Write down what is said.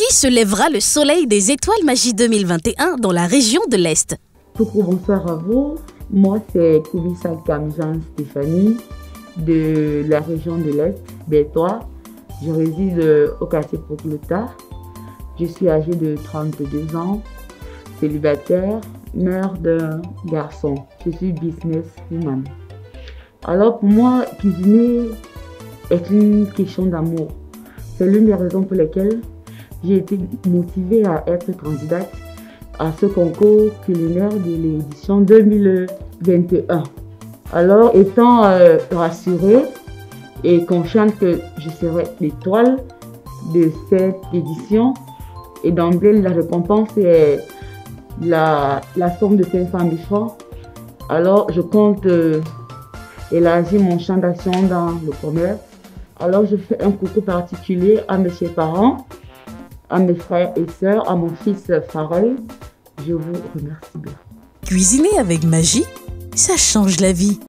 qui se lèvera le soleil des étoiles magie 2021 dans la région de l'Est Coucou, bonsoir à vous. Moi, c'est Koubissa Kamjan Stéphanie de la région de l'Est, Bétois. Je réside au quartier Proclota. Je suis âgée de 32 ans, célibataire, mère d'un garçon. Je suis businesswoman. Alors pour moi, cuisiner est une question d'amour. C'est l'une des raisons pour lesquelles j'ai été motivée à être candidate à ce concours culinaire de l'édition 2021. Alors, étant euh, rassurée et consciente que je serai l'étoile de cette édition, et d'emblée, la récompense est la, somme de 500 000 francs. Alors, je compte euh, élargir mon champ d'action dans le commerce. Alors, je fais un coucou particulier à mes parents, à mes frères et sœurs, à mon fils Farel. Je vous remercie bien. Cuisiner avec magie, ça change la vie.